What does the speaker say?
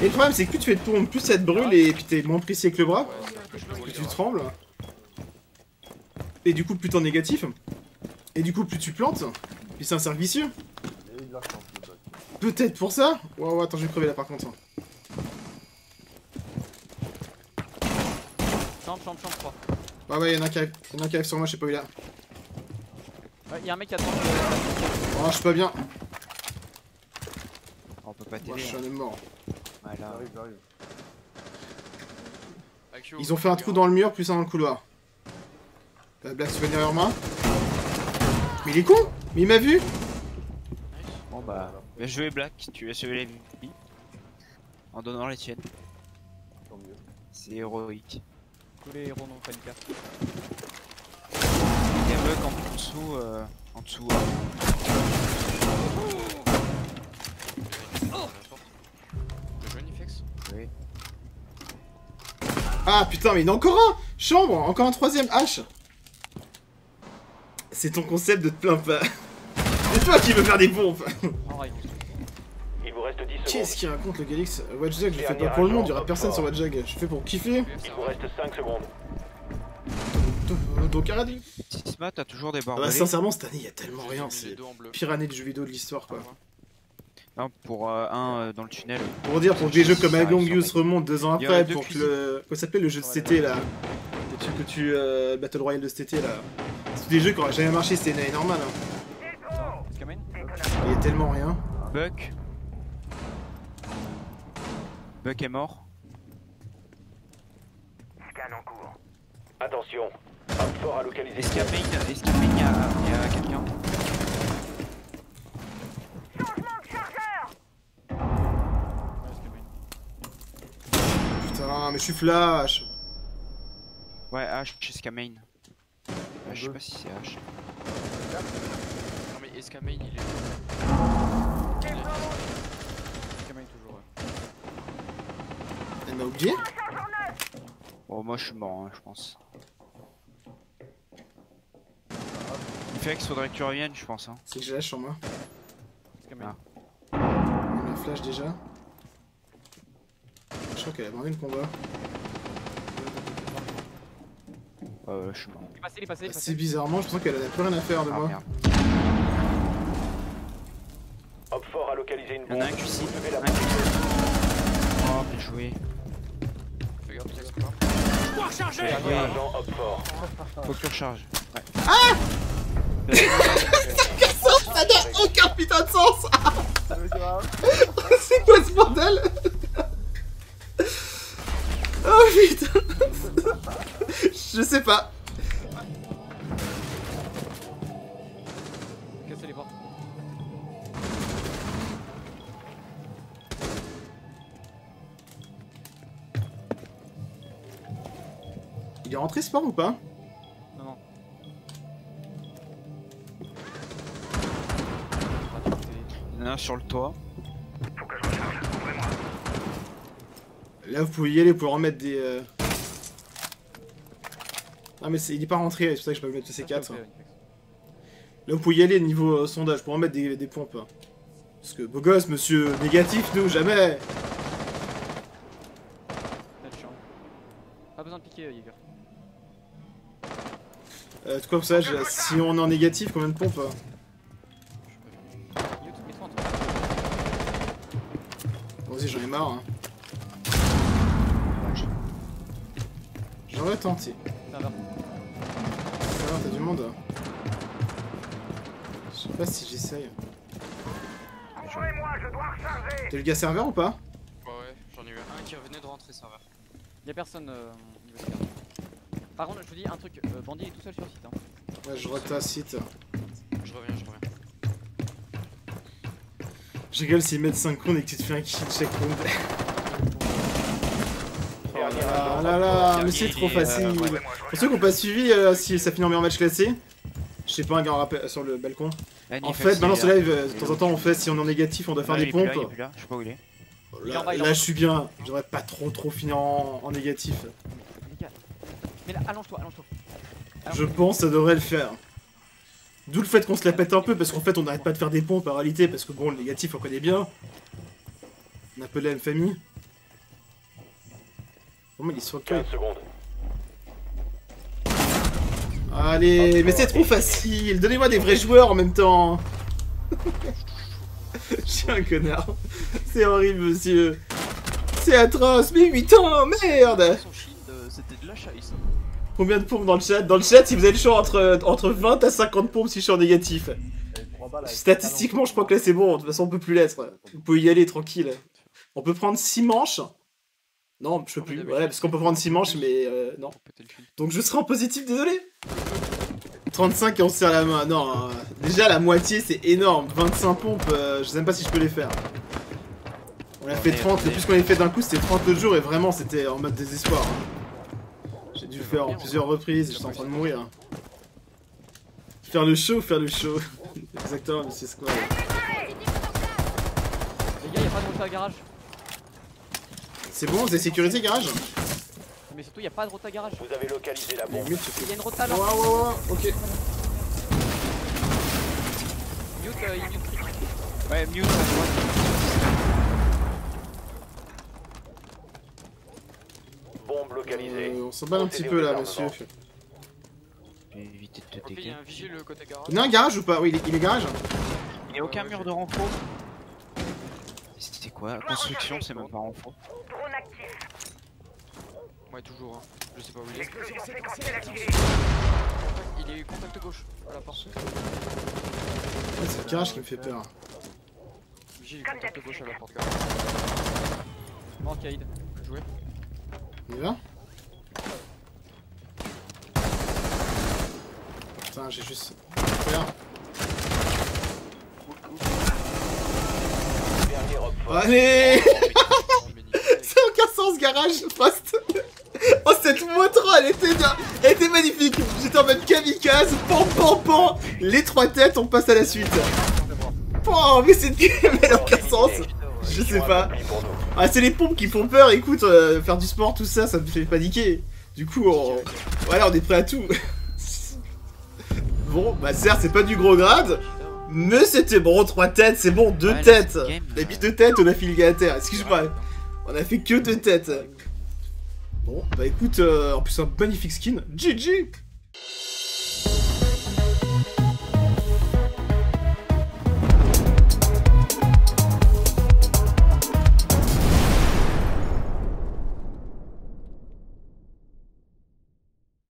Et le problème, c'est que plus tu fais de pompes, plus ça te brûle et puis t'es moins précis avec le bras. Plus tu trembles. Et du coup, plus t'es en négatif. Et du coup, plus tu plantes. Puis c'est un cercle vicieux. Peut-être pour ça Wow, attends, je vais crever là par contre. Chambre, chambre, chambre 3. Ouais, ouais, y'en a un qui arrive. A un qui arrive sur moi, je sais pas où il est. Ouais, y'a un mec qui attend. Oh, je suis pas bien. On peut pas Moi, je t'aider. suis hein. mort. Voilà. J'arrive, j'arrive. Akio, Ils ont fait un trou dans le mur, plus un dans le couloir. La blague se met derrière moi. Mais il est con Mais il m'a vu Bon bah, bien joué Black, tu as sauvé la vie. En donnant les tiennes. Tant mieux. C'est héroïque. Tous les héros n'ont pas une carte. Il y a un bug en dessous, euh, en dessous. hein. Ah putain, mais il y en a encore un Chambre Encore un troisième H C'est ton concept de te plaindre pas. C'est toi qui veux faire des pompes En règle. Il vous reste 10 Qu'est-ce qu'il raconte le Galix Watchjag, je le fais pas pour le monde, il y aura personne sur Watchjag. Je fais pour kiffer. Il vous reste 5 secondes. Donc arrête. Sisma, t'as toujours des Ah bah sincèrement, cette année, il y a tellement rien. C'est pire année de jeu vidéo de l'histoire quoi. Non, pour euh, un euh, dans le tunnel. Pour dire, pour que des jeux comme Agongius remontent deux ans après, deux pour que le. Quoi ça s'appelle le jeu de CT là? Les trucs que tu. Euh, Battle Royale de CT là. C'est des jeux qui auraient jamais marché, c'était une année normale. Hein. Il y a tellement rien. Buck. Buck est mort. Attention. Homme fort à localiser. Escaping, escaping, il y a, il y a quelqu'un. Mais je suis flash. Ouais, H, Escamain. Ah, je sais pas si c'est H. Non mais Escamain il est. Scamen toujours. ouais. Elle m'a oublié Bon, moi je suis mort, hein, je pense. Fex, faudrait que tu reviennes, je pense. Hein. C'est que j'ai lâche sur moi. Ah. Elle m'a flash déjà. Je crois qu'elle a abandonné le combat. Euh, je suis mort. Il est passé, il est passé, il est C'est passé. bizarrement, je sens qu'elle a plus rien à faire de Ah moi. merde. Homme fort à localiser une Il y en bombe. a un qui Oh, bien joué. Fais gaffe. Faut que tu recharges. Ouais. Ah Ça n'a aucun putain de sens. C'est quoi ce bordel? Il est rentré ce sport ou pas Non, non. Il y en a un sur le toit. Là vous pouvez y aller, vous pouvez remettre des... Euh... Ah mais il est pas rentré, c'est pour ça que je peux mettre le C4. Là vous pouvez y aller niveau euh, sondage, vous pouvez remettre des, des pompes. hein. Parce que beau gosse, monsieur, négatif, nous, jamais Pas besoin de piquer, euh, Jäger. Euh, De quoi vous savez, j'ai- si on est en négatif, combien de pompes hein Vas-y, j'en ai marre. Hein. J'aurais tenté. Ça va. Ça va, t'as du monde hein. Je sais pas si j'essaye. T'es le gars serveur ou pas? Ouais, ouais, j'en ai eu un qui revenait de rentrer serveur. Y'a personne euh, niveau de carte. Par contre, je vous dis un truc, euh, Bandit est tout seul sur site. Hein. Ouais, je retasse site. Je reviens, je reviens. Je rigole s'ils mettent synchrone et que tu te fais un kill check round. Ah agent là homme là, fort. mais c'est trop euh, facile. ouais. Pour ceux qui n'ont pas suivi, euh, si ça finit en meilleur match classé, je sais pas, un gars rappel- sur le balcon. Là, En fait, maintenant ce là. live, euh, de temps en temps, on fait si on est en négatif, on doit faire Là, des là, pompes. là, je sais pas où il est. En Là, là, je suis bien, j'aurais pas trop trop fini en, en négatif. Les gars. Mais là, allonge-toi, allonge-toi. Je pense que ça devrait le faire. D'où le fait qu'on se la pète un peu, parce qu'en fait on n'arrête pas de faire des pompes en réalité, parce que bon, le négatif on connaît bien. On a peu la même famille. Vraiment, il est sur le toit. 15 secondes. Allez, mais c'est trop facile. Donnez-moi des vrais joueurs en même temps. Je suis un connard. C'est horrible, monsieur. C'est atroce. Mais 8 ans, merde. Son shield, euh, c'était de la chaise. Combien de pompes dans le chat? Dans le chat, si vous avez le choix entre, entre 20 à 50 pompes si je suis en négatif. Statistiquement, je crois que là c'est bon. De toute façon, on peut plus l'être. Vous pouvez y aller tranquille. On peut prendre 6 manches. Non, je peux plus. Ouais, parce qu'on peut prendre 6 manches, mais euh, non. Donc je serai en positif, désolé. 35 et on se serre la main. Non, euh, déjà la moitié c'est énorme. 25 pompes, euh, je sais même pas si je peux les faire. On a fait 30, le plus qu'on avait fait d'un coup c'était 30 le jour et vraiment c'était en mode désespoir. Dû le faire en plusieurs reprises et j'étais en train de mourir. Faire le show, faire le show. Exactement, monsieur Squad. Les gars, y'a pas de rota garage. C'est bon, vous avez sécurisé garage? Mais surtout, y'a pas de rota garage. Vous avez localisé la bombe. Y'a une rota là. Ouais, ouais, ouais, ok. Mute, euh, il mute. Ouais, mute à droite. Bombe localisée. Euh, on s'emballe un petit peu là, monsieur. Je vais éviter de te Ok, il y a un vigile le côté garage. Il y a un garage ou pas Oui, il est, il est garage Il n'y a aucun mur de renfort. C'était quoi Construction, c'est même pas renfort. Ouais, toujours. Hein. Je sais pas où il est. Il est contact gauche à la porte. Ouais, C'est le garage qui me fait peur. Vigile contact gauche à la porte garage. Mort Kaïd. Bien joué. On y va Putain, j'ai juste... Allez mais. Ça n'a aucun sens, garage, Frost Oh, cette moto, elle était, elle était magnifique J'étais en mode kamikaze, pan, pan, pan Les trois têtes, on passe à la suite. Oh, mais cette game, elle a aucun sens Je sais pas. Ah, c'est les pompes qui font peur, écoute, euh, faire du sport, tout ça, ça me fait paniquer. Du coup, on... Voilà, on est prêt à tout. bon, bah certes, c'est pas du gros grade, mais c'était bon, trois têtes, c'est bon, deux têtes. On a mis deux têtes, on a filé à terre, excuse-moi. On a fait que deux têtes. Bon, bah écoute, euh, en plus un magnifique skin. GG